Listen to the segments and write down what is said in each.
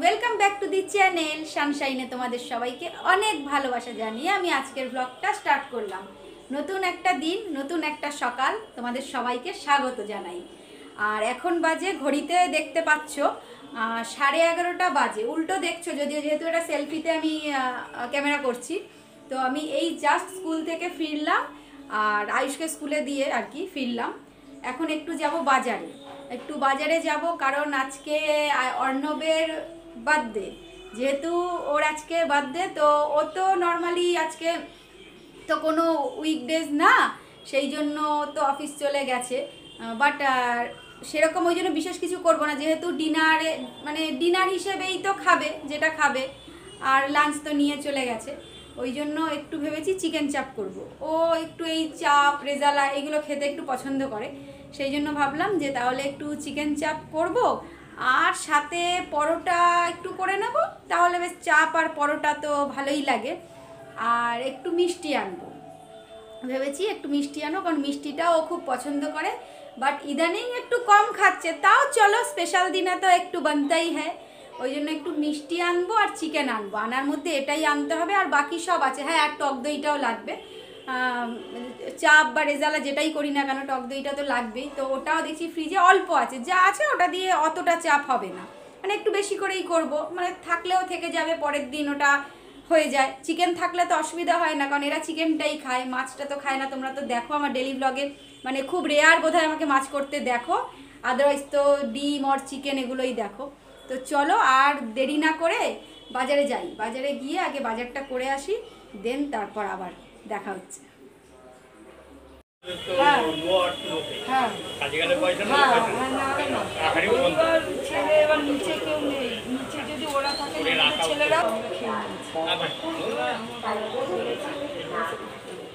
Welcome back to the channel সানশাইনে তোমাদের সবাইকে অনেক ভালোবাসা জানিয়ে আমি আজকের ব্লগটা স্টার্ট করলাম। নতুন একটা দিন, নতুন একটা সকাল তোমাদের সবাইকে স্বাগত জানাই। আর এখন বাজে, ঘড়িতে দেখতে পাচ্ছ সাড়ে এগারোটা বাজে। উল্টো দেখছ, যদিও যেহেতু এটা সেলফিতে আমি ক্যামেরা করছি, তো আমি এই জাস্ট স্কুল থেকে ফিরলাম, আর আয়ুষকে স্কুলে দিয়ে আর কি ফিরলাম। এখন একটু যাব বাজারে। একটু বাজারে যাব কারণ আজকে অর্ণবের বার্থডে যেহেতু ওর আজকে বার্থডে তো ও তো নর্মালি আজকে তো কোনো উইকডেজ না, সেই জন্য তো অফিস চলে গেছে। বাট সেরকম ওই জন্য বিশেষ কিছু করব না। যেহেতু ডিনারে মানে ডিনার হিসেবেই তো খাবে, যেটা খাবে, আর লাঞ্চ তো নিয়ে চলে গেছে। ওই জন্য একটু ভেবেছি চিকেন চাপ করব। ও একটু এই চাপ রেজালা, এগুলো খেতে একটু পছন্দ করে। সেই জন্য ভাবলাম যে তাহলে একটু চিকেন চাপ করব আর সাথে পরোটা একটু করে নেব, তাহলে বেশ চাপ আর পরোটা তো ভালোই লাগে। আর একটু মিষ্টি আনব। ভেবেছি একটু মিষ্টি আনো, কারণ মিষ্টিটাও ও খুব পছন্দ করে। বাট ইদানিং একটু কম খাচ্ছে, তাও চলো স্পেশাল দিনে তো একটু বানতেই হ্যাঁ। ওই জন্য একটু মিষ্টি আনব আর চিকেন আনব। আনার মধ্যে এটাই আনতে হবে, আর বাকি সব আছে। হ্যাঁ আর টক দইটাও লাগবে। চাপ বা রেজালা যেটাই করি না কেন, টক দইটা তো লাগবেই। তো ওটাও দেখছি ফ্রিজে অল্প আছে, যা আছে ওটা দিয়ে অতটা চাপ হবে না। মানে একটু বেশি করেই করব মানে থাকলেও থেকে যাবে, পরের দিন ওটা হয়ে যায়। চিকেন থাকলে তো অসুবিধা হয় না, কারণ এরা চিকেনটাই খায়, মাছটা তো খায় না। তোমরা তো দেখো আমার ডেলি ব্লগে মানে খুব রেয়ার বোধহয় আমাকে মাছ করতে দেখো। আদারওয়াইজ তো ডিম অর চিকেন এগুলোই দেখো। তো চলো আর দেরি না করে বাজারে যাই। বাজারে গিয়ে আগে বাজারটা করে আসি। দেন তারপর আবার দেখা হচ্ছে।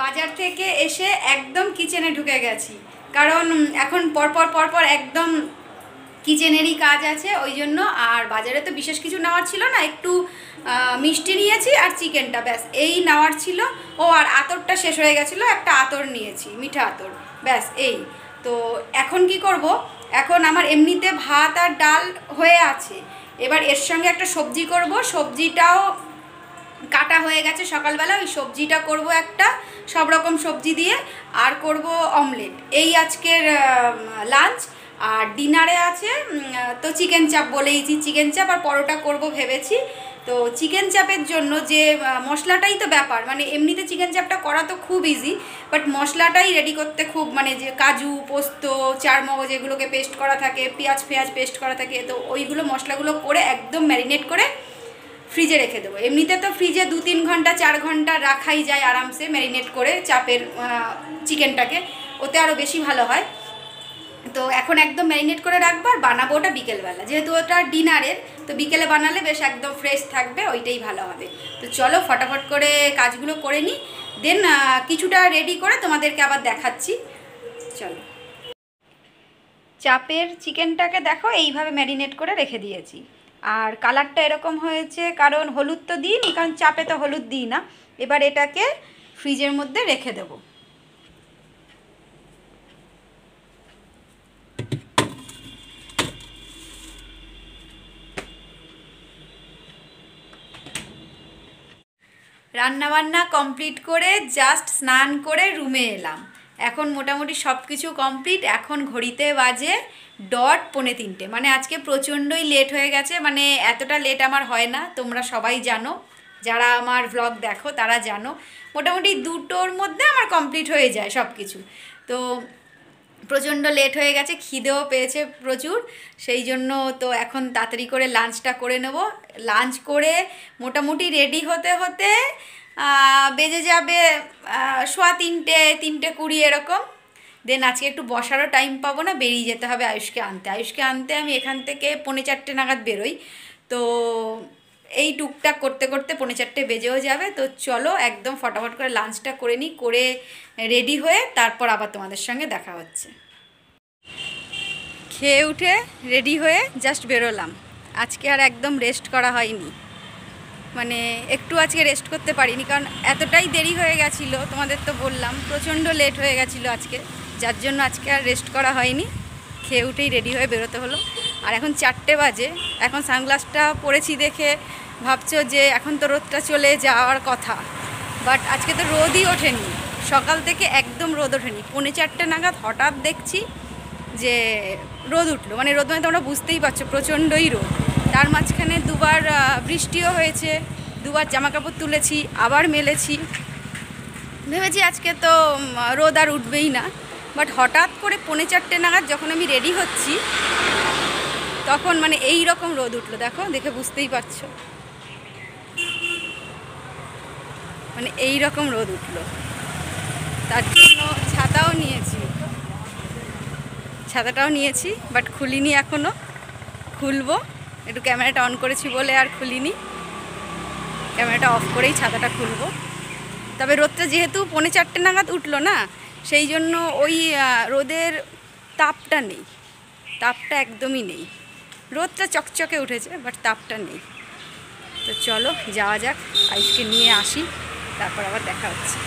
বাজার থেকে এসে একদম কিচেনে ঢুকে গেছি। কারণ এখন পরপর পরপর একদম কিচেনেরই কাজ আছে, ওই জন্য আর বাজারে তো বিশেষ কিছু নেওয়ার ছিল না, একটু মিষ্টি নিয়েছি আর চিকেনটা, ব্যাস, এই নেওয়ার ছিল। ও আর আতরটা শেষ হয়ে গেছিল, একটা আতর নিয়েছি, মিঠা আতর, ব্যাস, এই। তো এখন কি করব? এখন আমার এমনিতে ভাত আর ডাল হয়ে আছে। এবার এর সঙ্গে একটা সবজি করব, সবজিটাও কাটা হয়ে গেছে সকালবেলা, ওই সবজিটা করব একটা, সব রকম সবজি দিয়ে, আর করব অমলেট। এই আজকের লাঞ্চ। আর ডিনারে আছে তো চিকেন চাপ বলেইছি। চিকেন চাপ আর পরোটা করব ভেবেছি। তো চিকেন চাপের জন্য যে মশলাটাই তো ব্যাপার। মানে এমনিতে চিকেন চাপটা করা তো খুব ইজি বাট মশলাটাই রেডি করতে খুব মানে যে কাজু, পোস্ত, চারমগজ এগুলোকে পেস্ট করা থাকে, পেঁয়াজ পেঁয়াজ পেস্ট করা থাকে, তো ওইগুলো মশলাগুলো করে একদম ম্যারিনেট করে ফ্রিজে রেখে দেবো। এমনিতে তো ফ্রিজে দু তিন ঘণ্টা, চার ঘণ্টা রাখাই যায় আরামসে ম্যারিনেট করে চাপের চিকেনটাকে ওতে আরও বেশি ভালো হয়। তো এখন একদম ম্যারিনেট করে রাখব আর বানাবো ওটা বিকেলবেলা। যেহেতু ওটা ডিনারের, তো বিকেলে বানালে বেশ একদম ফ্রেশ থাকবে, ওইটাই ভালো হবে। তো চলো ফটাফট করে কাজগুলো করে নিই। দেন কিছুটা রেডি করে তোমাদেরকে আবার দেখাচ্ছি। চলো। চাপের চিকেনটাকে দেখো, এইভাবে ম্যারিনেট করে রেখে দিয়েছি। আর কালারটা এরকম হয়েছে, কারণ হলুদ তো দিইনি, কারণ চাপে তো হলুদ দিই না। এবার এটাকে ফ্রিজের মধ্যে রেখে দেব। রান্নাবান্না কমপ্লিট করে জাস্ট স্নান করে রুমে এলাম। এখন মোটামুটি সব কিছু কমপ্লিট এখন ঘড়িতে বাজে ডট পৌনে তিনটে। মানে আজকে প্রচণ্ডই লেট হয়ে গেছে মানে এতটা লেট আমার হয় না, তোমরা সবাই জানো। যারা আমার ভ্লগ দেখো, তারা জানো। মোটামুটি দুটোর মধ্যে আমার কমপ্লিট হয়ে যায় সব কিছু তো প্রচণ্ড লেট হয়ে গেছে, খিদেও পেয়েছে প্রচুর। সেই জন্য তো এখন তাড়াতাড়ি করে লাঞ্চটা করে নেব। লাঞ্চ করে মোটামুটি রেডি হতে হতে বেজে যাবে সোয়া তিনটে তিনটে কুড়ি এরকম। দেন আজকে একটু বসারও টাইম পাবো না, বেরিয়ে যেতে হবে আয়ুষকে আনতে। আয়ুষকে আনতে আমি এখান থেকে পৌনে চারটে নাগাদ বেরোই। তো এই টুকটাক করতে করতে পৌনে চারটে বেজেও যাবে। তো চলো একদম ফটাফট করে লাঞ্চটা করে নিই, করে রেডি হয়ে তারপর আবার তোমাদের সঙ্গে দেখা হচ্ছে। খেয়ে উঠে রেডি হয়ে জাস্ট বেরোলাম। আজকে আর একদম রেস্ট করা হয়নি। মানে একটু আজকে রেস্ট করতে পারিনি, কারণ এতটাই দেরি হয়ে গেছিল, তোমাদের তো বললাম, প্রচণ্ড লেট হয়ে গেছিল আজকে। যার জন্য আজকে আর রেস্ট করা হয়নি। খেয়ে উঠেই রেডি হয়ে বেরোতে হলো। আর এখন চারটে বাজে। এখন সানগ্লাসটা পরেছি দেখে ভাবছ যে এখন তো রোদটা চলে যাওয়ার কথা। বাট আজকে তো রোদই ওঠেনি। সকাল থেকে একদম রোদ ওঠেনি। পৌনে চারটে নাগাদ হঠাৎ দেখছি যে রোদ উঠল। মানে রোদ মানে তোমরা বুঝতেই পারছ, প্রচণ্ডই রোদ। তার মাঝখানে দুবার বৃষ্টিও হয়েছে। দুবার জামা কাপড় তুলেছি, আবার মেলেছি। ভেবেছি আজকে তো রোদ আর উঠবেই না। বাট হঠাৎ করে পৌনে চারটে নাগাদ যখন আমি রেডি হচ্ছি তখন মানে এই রকম রোদ উঠল, দেখো, দেখে বুঝতেই পারছ। মানে এই রকম রোদ উঠল। তার জন্য ছাতাও নিয়েছি। ছাতাটাও নিয়েছি বাট খুলিনি এখনও খুলবো, একটু ক্যামেরাটা অন করেছি বলে আর খুলিনি। ক্যামেরাটা অফ করেই ছাতাটা খুলবো। তবে রোদটা যেহেতু পৌনে চারটে নাগাদ উঠল না, সেই জন্য ওই রোদের তাপটা নেই। তাপটা একদমই নেই। রোদটা চকচকে উঠেছে বাট তাপটা নেই। তো চলো, যাওয়া যাক আইসকে নিয়ে আসি, তারপর আবার দেখা হচ্ছে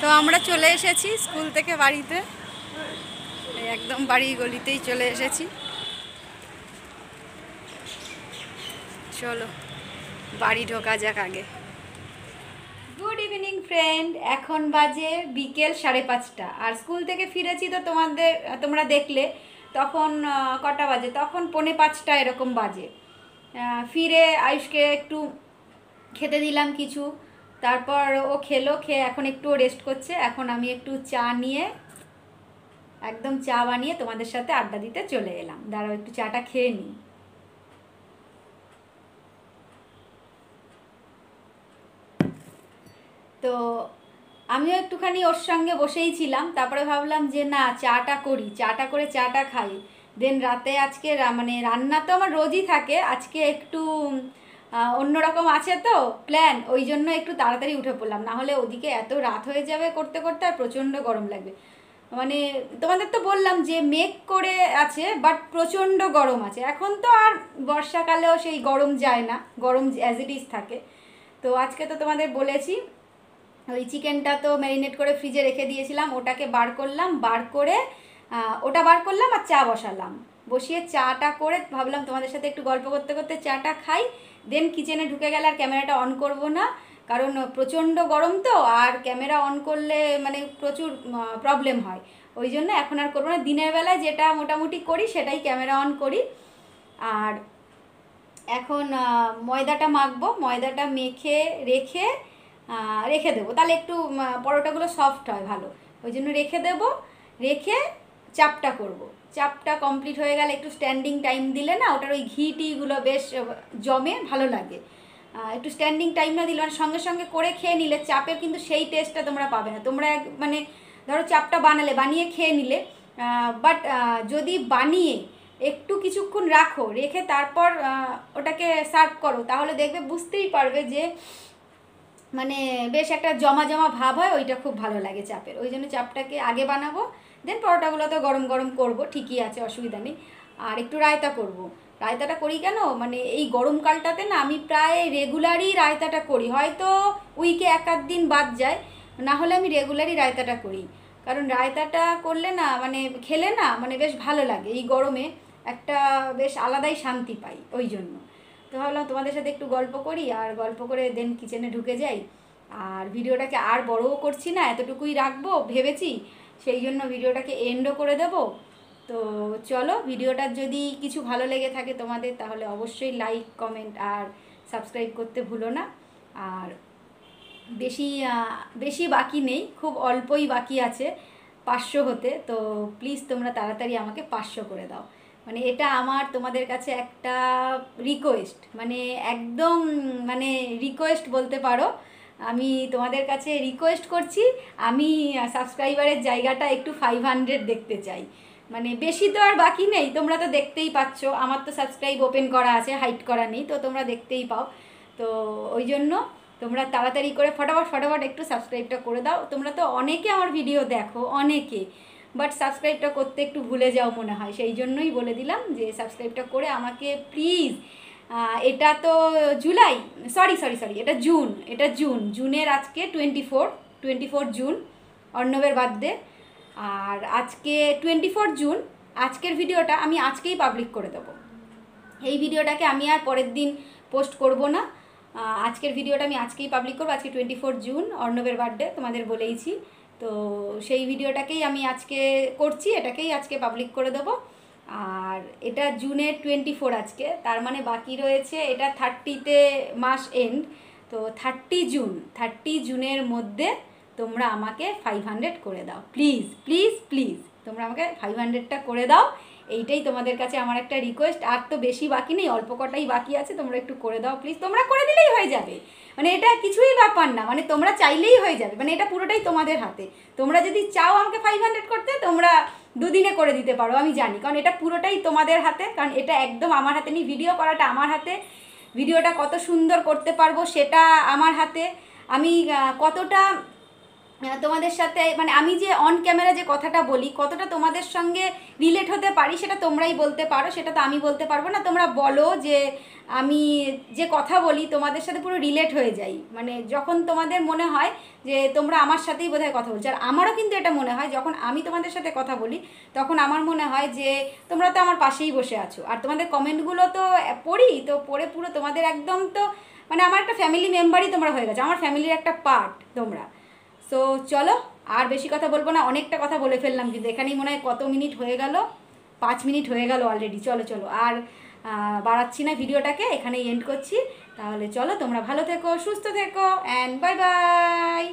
তো আমরা চলে এসেছি স্কুল থেকে বাড়িতে। একদম বাড়ি গলিতেই চলে এসেছি। চলো, বাড়ি ঢোকা যাক আগে। গুড ইভিনিং ফ্রেন্ড এখন বাজে বিকেল সাড়ে পাঁচটা। আর স্কুল থেকে ফিরেছি তো তোমাদের, তোমরা দেখলে, তখন কটা বাজে? তখন পৌনে পাঁচটা এরকম বাজে। ফিরে আয়ুষকে একটু খেতে দিলাম কিছু। তারপর ও খেলো, খেয়ে এখন একটু রেস্ট করছে। এখন আমি একটু চা নিয়ে, একদম চা বানিয়ে তোমাদের সাথে আড্ডা দিতে চলে এলাম। দাঁড়াও, একটু চাটা খেয়ে নিই। তো আমিও একটুখানি ওর সঙ্গে বসেই ছিলাম। তারপরে ভাবলাম যে না, চাটা করি, চাটা করে চাটা খাই। দেন রাতে আজকে মানে রান্না তো আমার রোজই থাকে। আজকে একটু অন্যরকম আছে তো প্ল্যান ওই জন্য একটু তাড়াতাড়ি উঠে পড়লাম। না হলে ওদিকে এত রাত হয়ে যাবে করতে করতে আর প্রচণ্ড গরম লাগবে। মানে তোমাদের তো বললাম যে মেঘ করে আছে বাট প্রচণ্ড গরম আছে। এখন তো আর বর্ষাকালেও সেই গরম যায় না। গরম অ্যাজ ইট ইজ থাকে। তো আজকে তো তোমাদের বলেছি, ওই চিকেনটা তো ম্যারিনেট করে ফ্রিজে রেখে দিয়েছিলাম। ওটাকে বার করলাম, বার করে ওটা বার করলাম আর চা বসালাম। বসিয়ে চাটা করে ভাবলাম তোমাদের সাথে একটু গল্প করতে করতে চাটা খাই। দেন কিচেনে ঢুকে গেলে আর ক্যামেরাটা অন করব না। কারণ প্রচণ্ড গরম তো, আর ক্যামেরা অন করলে মানে প্রচুর প্রবলেম হয়। ওই জন্য এখন আর করব না। দিনের বেলায় যেটা মোটামুটি করি সেটাই ক্যামেরা অন করি। আর এখন ময়দাটা মাখবো। ময়দাটা মেখে রেখে রেখে দেবো। তাহলে একটু পরোটাগুলো সফট হয় ভালো। ওই জন্য রেখে দেবো। রেখে চাপটা করব। চাপটা কমপ্লিট হয়ে গেলে একটু স্ট্যান্ডিং টাইম দিলে না ওটার ওই ঘি টিগুলো বেশ জমে, ভালো লাগে। একটু স্ট্যান্ডিং টাইম না দিলে মানে সঙ্গে সঙ্গে করে খেয়ে নিলে চাপের কিন্তু সেই টেস্টটা তোমরা পাবে না। তোমরা এক মানে ধরো চাপটা বানালে, বানিয়ে খেয়ে নিলে বাট যদি বানিয়ে একটু কিছুক্ষণ রাখো, রেখে তারপর ওটাকে সার্ভ করো, তাহলে দেখবে বুঝতেই পারবে যে মানে বেশ একটা জমা জমা ভাব হয়, ওইটা খুব ভালো লাগে চাপের। ওই জন্য চাপটাকে আগে বানাবো দেন পরোটাগুলো তো গরম গরম করব, ঠিকই আছে, অসুবিধা নেই। আর একটু রায়তা করব। রায়তাটা করি কেন? মানে এই গরমকালটাতে না আমি প্রায় রেগুলারই রায়তাটা করি। হয়তো উইকে এক আধ দিন বাদ যায়, না হলে আমি রেগুলারই রায়তাটা করি। কারণ রায়তাটা করলে না মানে খেলে না মানে বেশ ভালো লাগে। এই গরমে একটা বেশ আলাদাই শান্তি পাই ওই জন্য। তো ভাবলাম তোমাদের সাথে একটু গল্প করি, আর গল্প করে দেন কিচেনে ঢুকে যাই। আর ভিডিওটাকে আর বড়ও করছি না, এতটুকুই রাখব, ভেবেছি সেই জন্য ভিডিওটাকে এন্ডও করে দেব। তো চলো ভিডিওটার যদি কিছু ভালো লেগে থাকে তোমাদের, তাহলে অবশ্যই লাইক কমেন্ট আর সাবস্ক্রাইব করতে ভুলো না। আর বেশি বেশি বাকি নেই, খুব অল্পই বাকি আছে, পাঁচশো হতে। তো প্লিজ তোমরা তাড়াতাড়ি আমাকে পাঁচশো করে দাও। মানে এটা আমার, তোমাদের কাছে একটা রিকোয়েস্ট মানে একদম মানে রিকোয়েস্ট বলতে পারো আমি তোমাদের কাছে রিকোয়েস্ট করছি, আমি সাবস্ক্রাইবারের জায়গাটা একটু ফাইভ হান্ড্রেড দেখতে চাই। মানে বেশি তো আর বাকি নেই, তোমরা তো দেখতেই পাচ্ছ, আমার তো সাবস্ক্রাইব ওপেন করা আছে হাইট করা নেই, তো তোমরা দেখতেই পাও। তো ওই জন্য তোমরা তাড়াতাড়ি করে ফটাফট ফটাফট একটু সাবস্ক্রাইবটা করে দাও। তোমরা তো অনেকে আমার ভিডিও দেখো, অনেকে। বাট সাবস্ক্রাইবটা করতে একটু ভুলে যাও মনে হয়, সেই জন্যই বলে দিলাম যে সাবস্ক্রাইবটা করে আমাকে প্লিজ এটা তো জুলাই সরি সরি সরি এটা জুন এটা জুন, জুনের আজকে twenty four twenty four June, অর্ণবের বার্থডে আর আজকে টোয়েন্টি ফোর জুন, আজকের ভিডিওটা আমি আজকেই পাবলিক করে দেবো। এই ভিডিওটাকে আমি আর পরের দিন পোস্ট করব না। আজকের ভিডিওটা আমি আজকেই পাবলিক করব, আজকে টোয়েন্টি ফোর জুন, অর্ণবের বার্থডে তোমাদের বলেইছি। তো সেই ভিডিওটাকেই আমি আজকে করছি, এটাকেই আজকে পাবলিক করে দেবো। আর এটা জুনের টোয়েন্টি ফোর আজকে। তার মানে বাকি রয়েছে, এটা থার্টিতে মাস এন্ড তো থার্টি জুন থার্টি জুনের মধ্যে তোমরা আমাকে ফাইভ হান্ড্রেড করে দাও। প্লিজ প্লিজ প্লিজ তোমরা আমাকে ফাইভ হান্ড্রেডটা করে দাও। এইটাই তোমাদের কাছে আমার একটা রিকোয়েস্ট আর তো বেশি বাকি নেই, অল্প কটাই বাকি আছে, তোমরা একটু করে দাও প্লিজ তোমরা করে দিলেই হয়ে যাবে। মানে এটা কিছুই ব্যাপার না মানে তোমরা চাইলেই হয়ে যাবে। মানে এটা পুরোটাই তোমাদের হাতে। তোমরা যদি চাও আমাকে ফাইভ হান্ড্রেড করতে, তোমরা দুদিনে করে দিতে পারো, আমি জানি। কারণ এটা পুরোটাই তোমাদের হাতে, কারণ এটা একদম আমার হাতে নেই। ভিডিও করাটা আমার হাতে ভিডিওটা কত সুন্দর করতে পারব সেটা আমার হাতে। আমি কতটা তোমাদের সাথে মানে আমি যে অন ক্যামেরা যে কথাটা বলি, কতটা তোমাদের সঙ্গে রিলেট হতে পারি সেটা তোমরাই বলতে পারো, সেটা তো আমি বলতে পারব না। তোমরা বলো যে আমি যে কথা বলি, তোমাদের সাথে পুরো রিলেট হয়ে যাই। মানে যখন তোমাদের মনে হয় যে তোমরা আমার সাথেই বোধহয় কথা বলছো, আর আমারও কিন্তু এটা মনে হয়, যখন আমি তোমাদের সাথে কথা বলি, তখন আমার মনে হয় যে তোমরা তো আমার পাশেই বসে আছো। আর তোমাদের কমেন্টগুলো তো পড়ি, তো পড়ে পুরো তোমাদের একদম তো মানে আমার একটা ফ্যামিলি মেম্বারই তোমরা হয়ে গেছো, আমার ফ্যামিলির একটা পার্ট তোমরা। সো চলো, আর বেশি কথা বলব না, অনেকটা কথা বলে ফেললাম, কিন্তু এখানেই মনে হয় কত মিনিট হয়ে গেল? পাঁচ মিনিট হয়ে গেল অলরেডি চলো চলো। আর বাড়াচ্ছি না ভিডিওটাকে, এখানেই এন্ড করছি। তাহলে চলো, তোমরা ভালো থেকো, সুস্থ থেকো অ্যান্ড বাই বাই